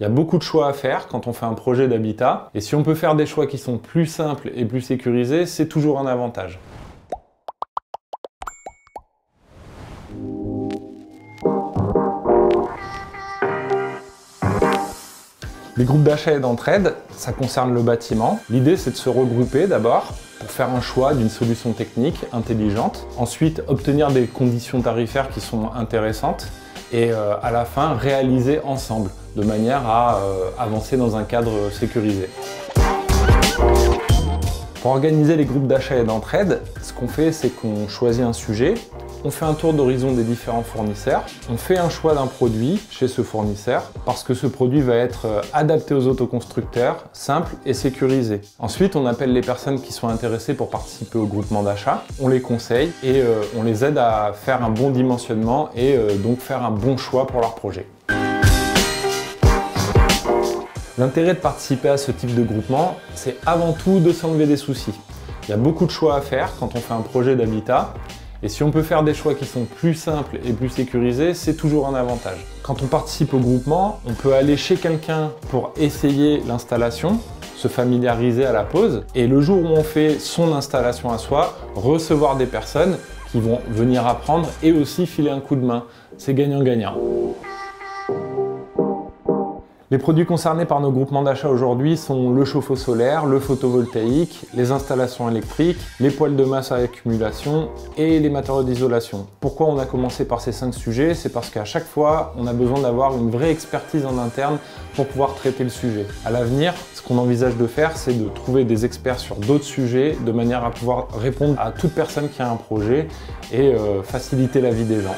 Il y a beaucoup de choix à faire quand on fait un projet d'habitat, et si on peut faire des choix qui sont plus simples et plus sécurisés, c'est toujours un avantage. Les groupes d'achat et d'entraide, ça concerne le bâtiment. L'idée, c'est de se regrouper d'abord pour faire un choix d'une solution technique intelligente. Ensuite, obtenir des conditions tarifaires qui sont intéressantes. Et euh, à la fin, réaliser ensemble, de manière à euh, avancer dans un cadre sécurisé. Pour organiser les groupes d'achat et d'entraide, ce qu'on fait, c'est qu'on choisit un sujet, on fait un tour d'horizon des différents fournisseurs, on fait un choix d'un produit chez ce fournisseur parce que ce produit va être euh, adapté aux autoconstructeurs, simple et sécurisé. Ensuite, on appelle les personnes qui sont intéressées pour participer au groupement d'achat, on les conseille et euh, on les aide à faire un bon dimensionnement et euh, donc faire un bon choix pour leur projet. L'intérêt de participer à ce type de groupement, c'est avant tout de s'enlever des soucis. Il y a beaucoup de choix à faire quand on fait un projet d'habitat et si on peut faire des choix qui sont plus simples et plus sécurisés, c'est toujours un avantage. Quand on participe au groupement, on peut aller chez quelqu'un pour essayer l'installation, se familiariser à la pose, et le jour où on fait son installation à soi, recevoir des personnes qui vont venir apprendre et aussi filer un coup de main. C'est gagnant-gagnant. Les produits concernés par nos groupements d'achat aujourd'hui sont le chauffe-eau solaire, le photovoltaïque, les installations électriques, les poêles de masse à accumulation et les matériaux d'isolation. Pourquoi on a commencé par ces cinq sujets? C'est parce qu'à chaque fois, on a besoin d'avoir une vraie expertise en interne pour pouvoir traiter le sujet. À l'avenir, ce qu'on envisage de faire, c'est de trouver des experts sur d'autres sujets de manière à pouvoir répondre à toute personne qui a un projet et euh, faciliter la vie des gens.